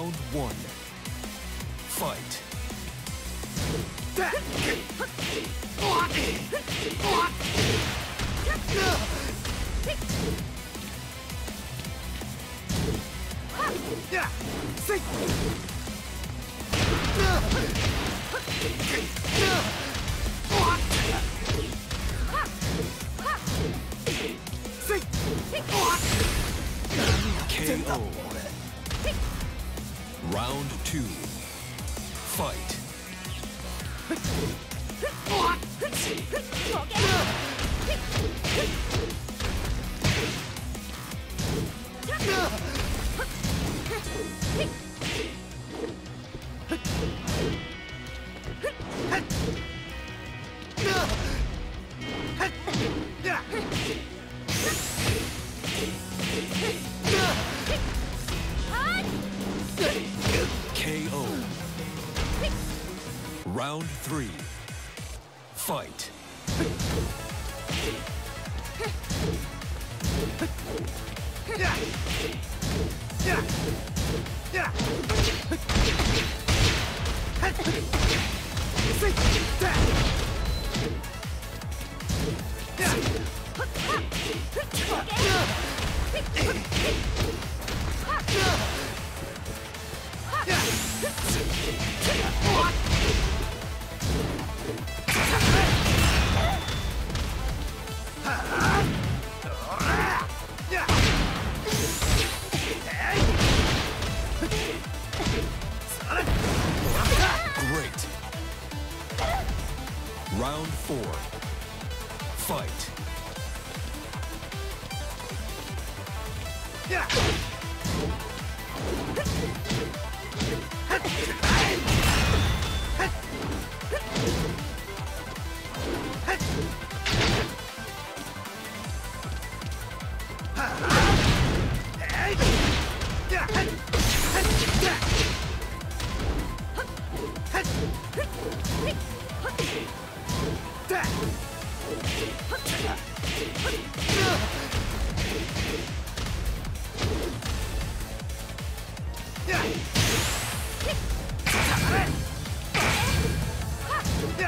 Round one.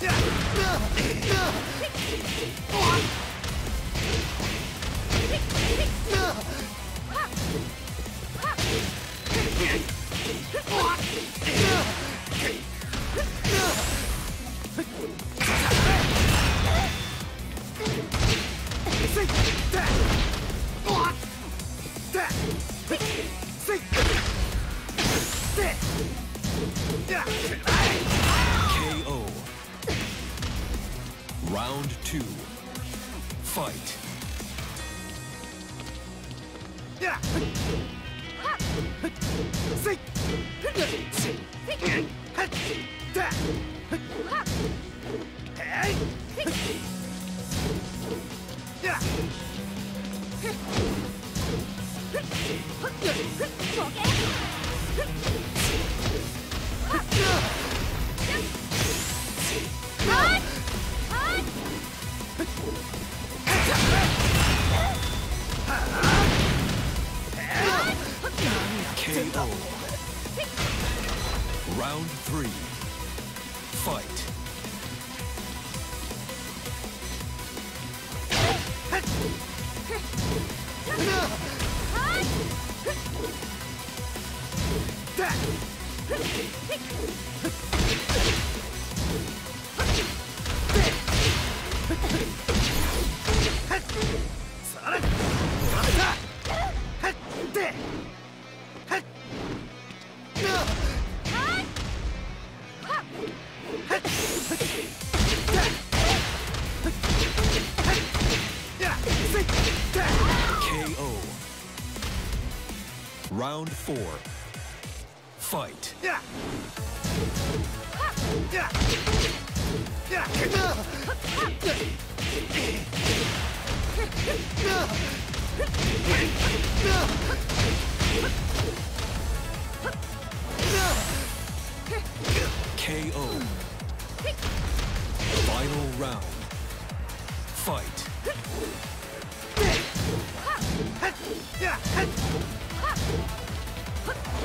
Fight. KO. four. Fight. KO. Final round. Fight. KO.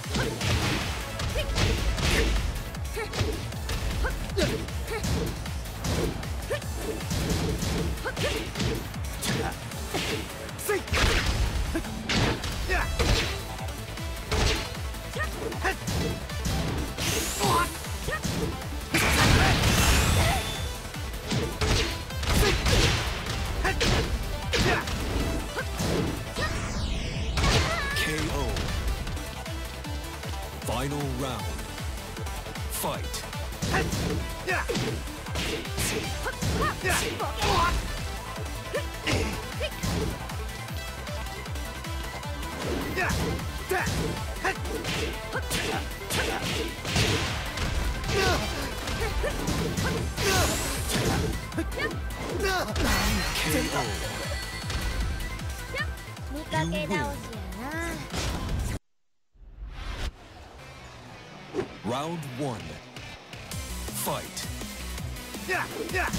Round 1 Fight Yeah, yeah.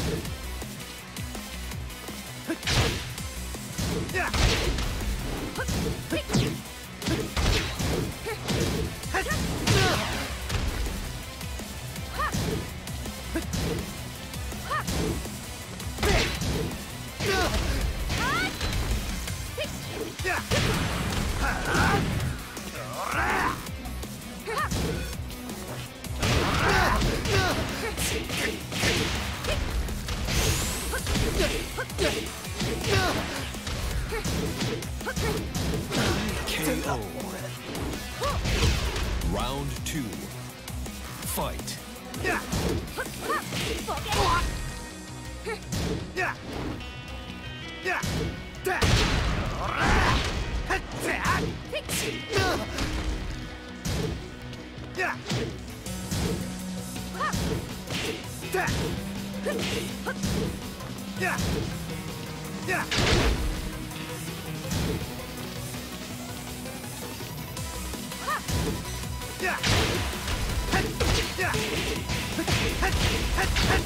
Ha ha ha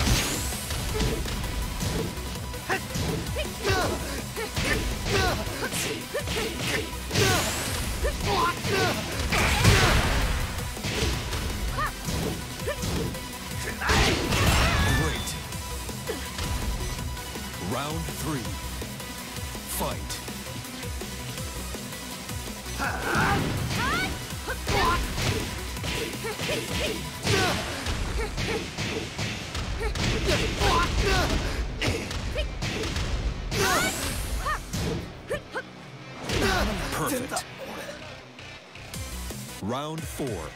ha! four.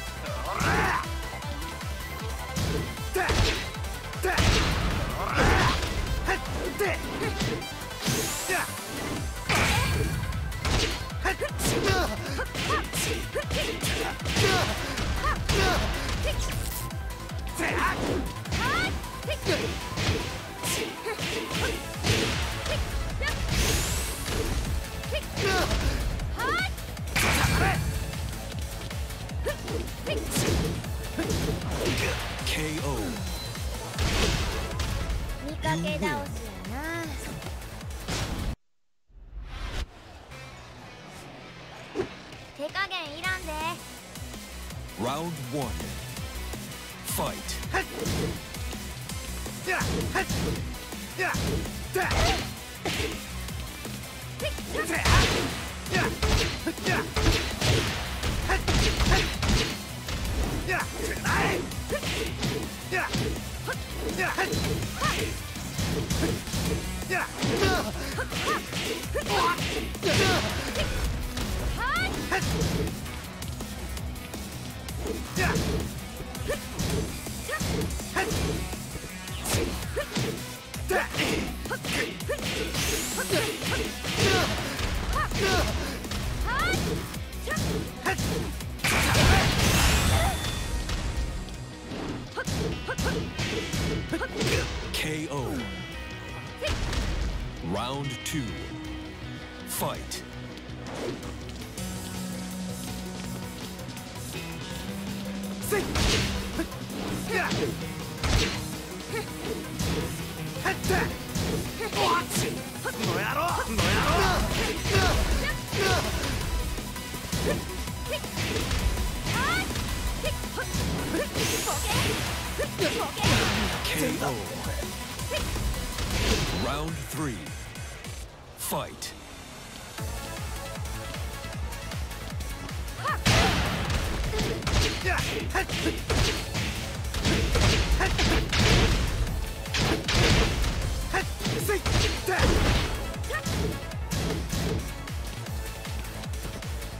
Yeah!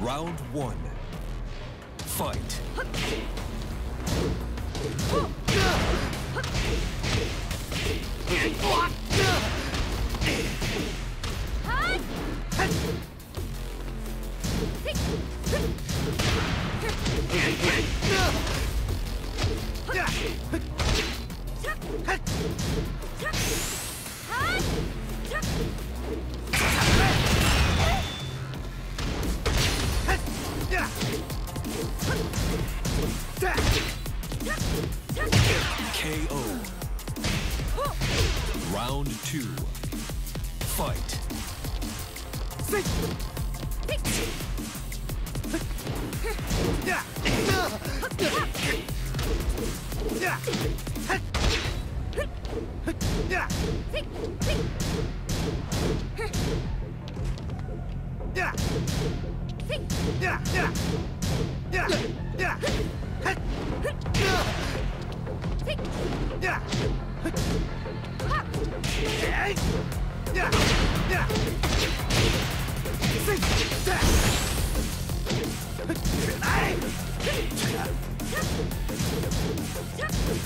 Round one. Fight. KO.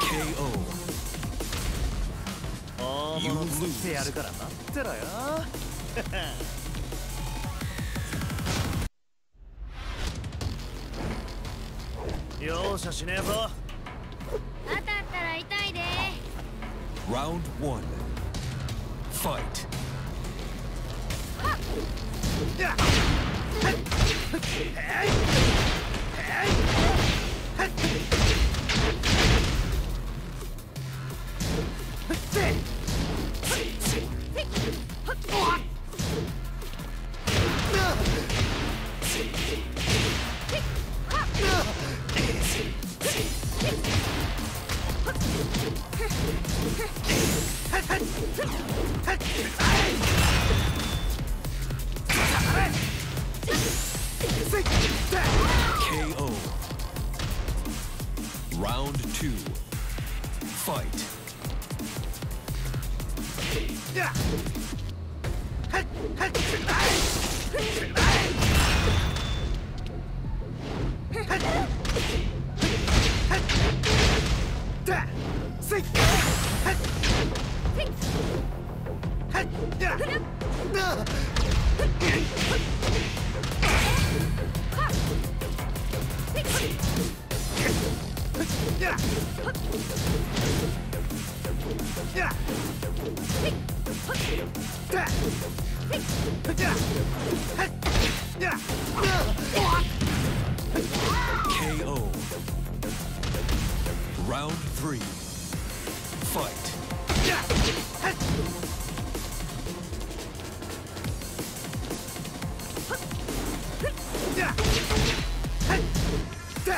KO. 大 You 物作って.やるから待ってろよ赦しねえぞ当たったら痛いで Round one. Fight. せ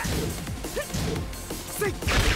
っ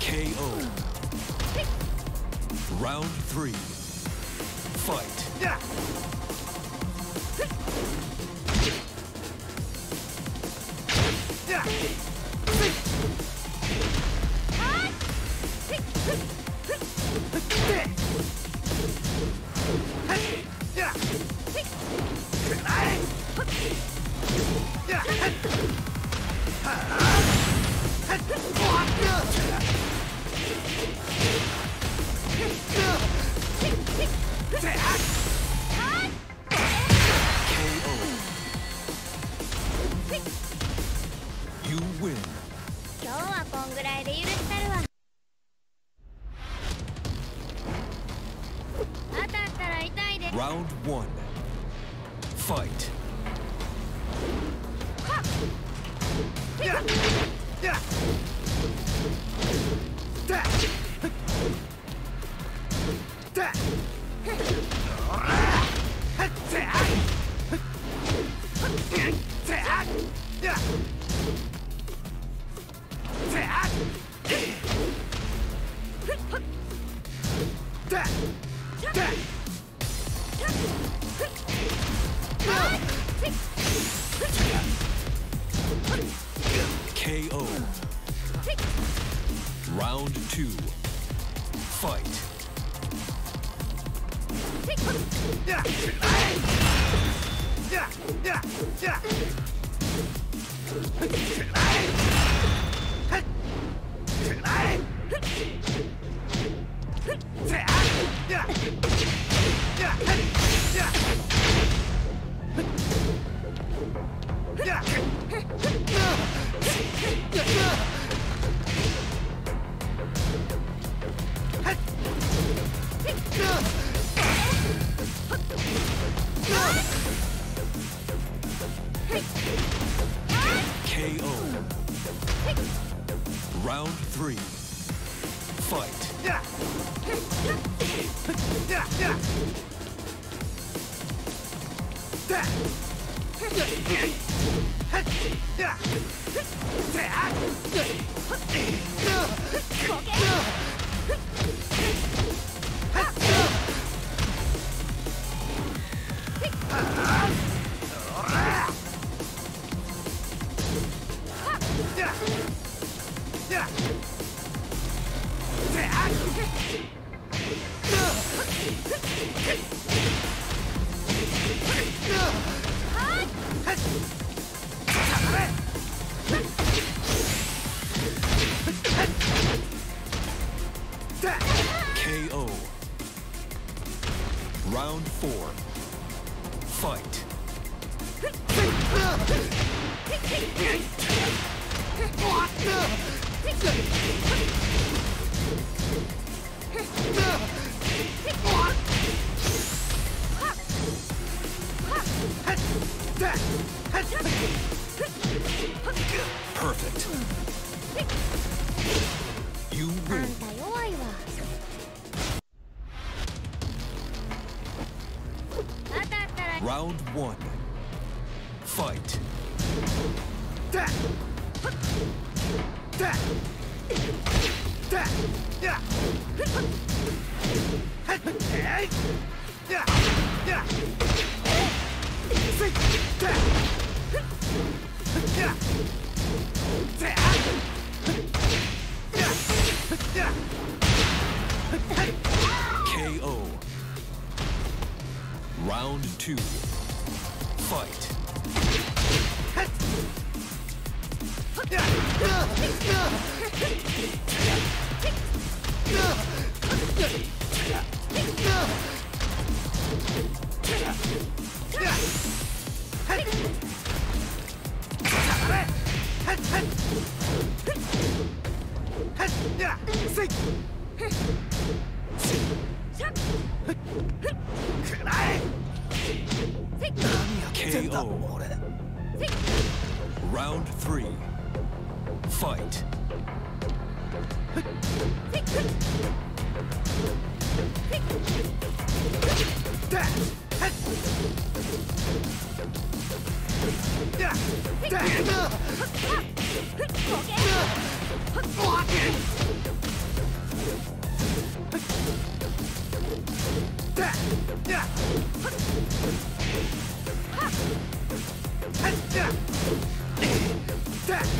K.O. Round three. Fight. Yeah. Round one. Fight. Perfect. You win. fight. Block!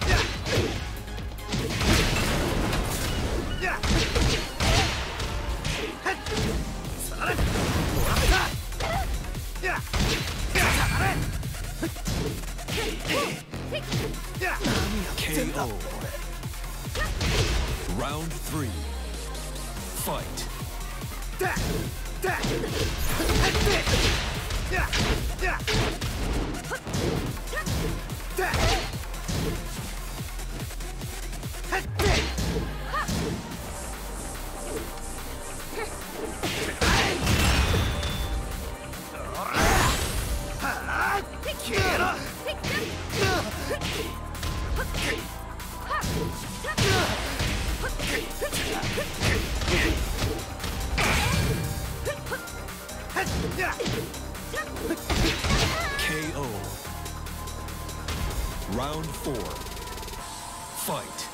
KO. Round three. Fight. KO. Four. Fight.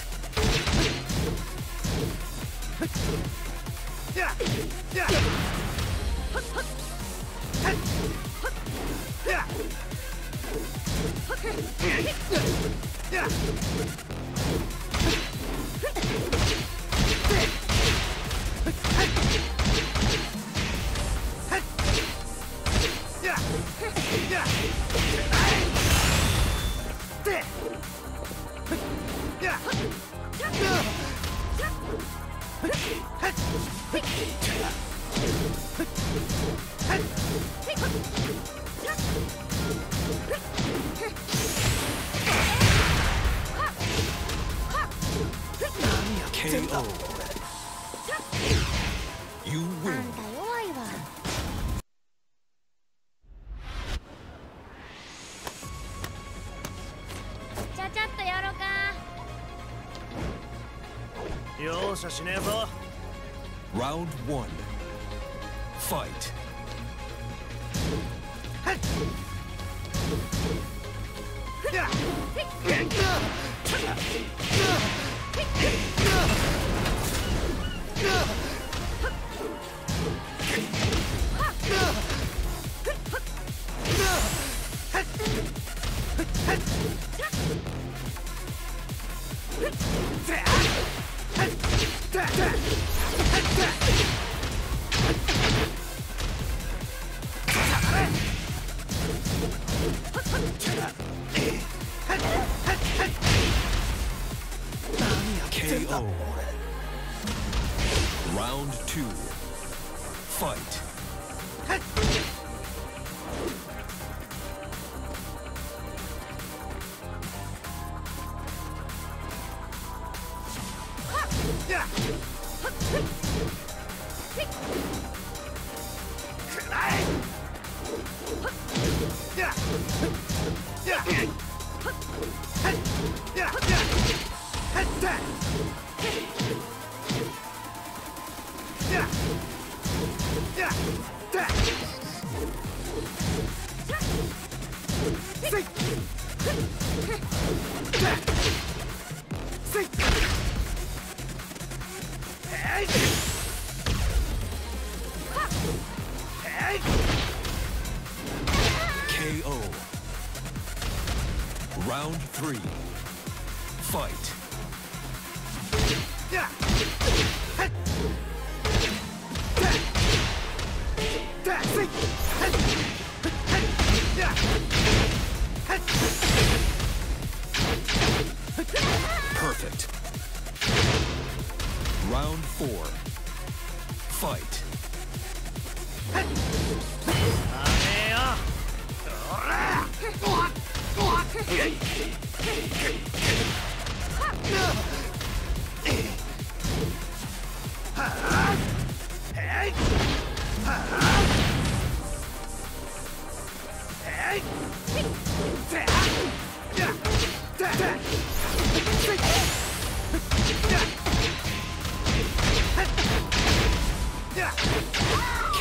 Yeah!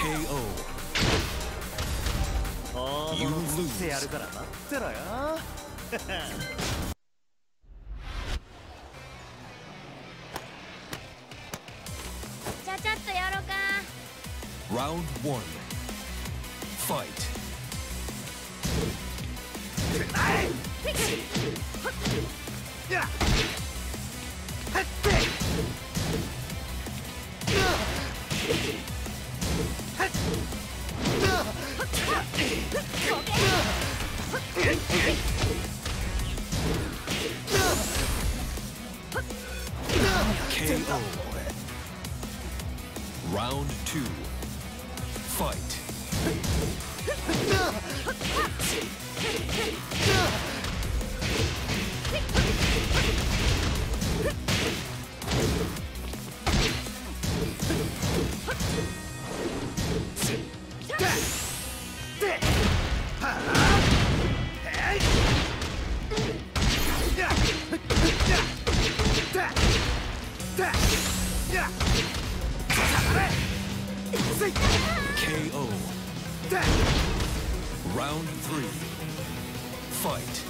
KO. You lose. One. Fight. Round three. Fight.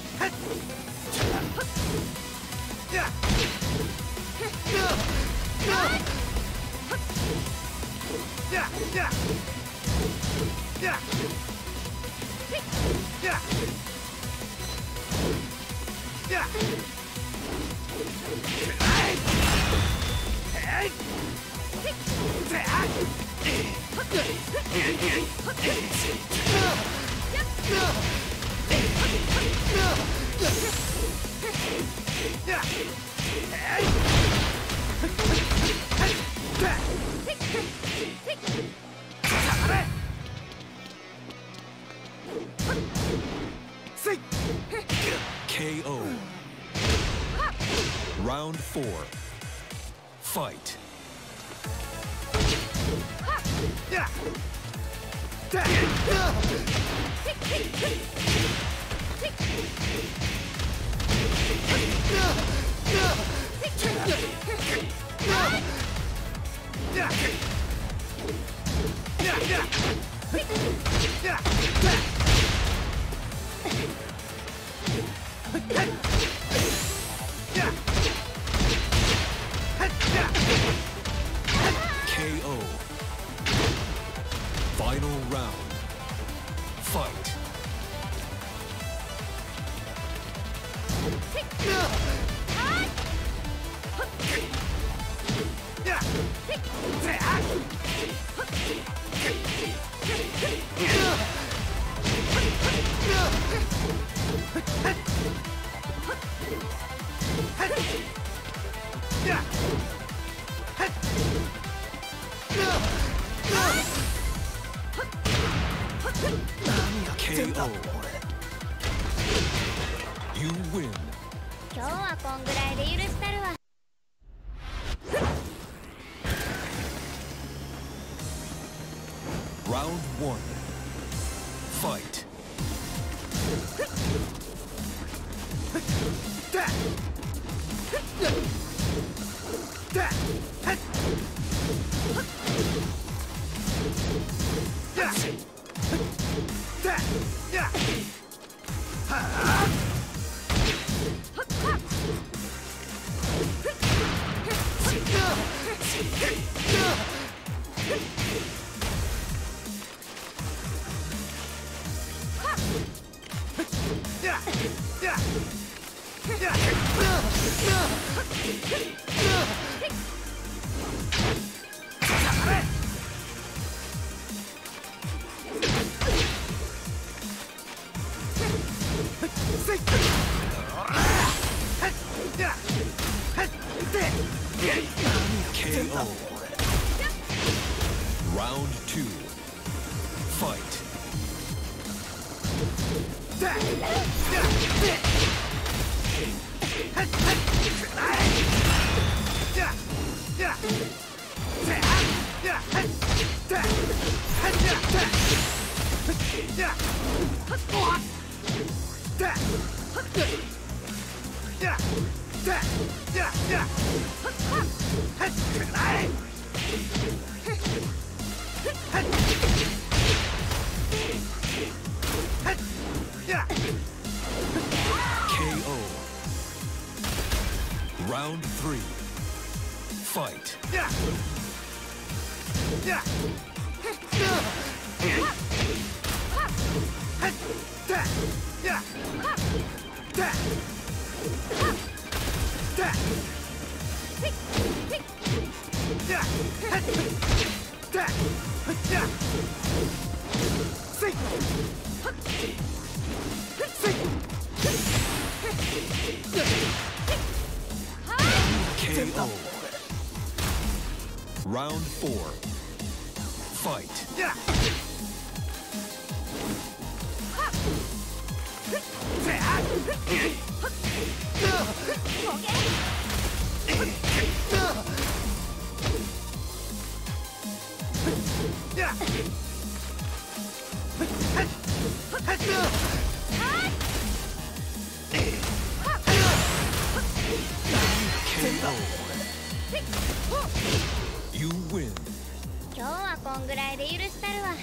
Hey! Round four. Fight. You win. 今日はこんぐらいで許したるわ。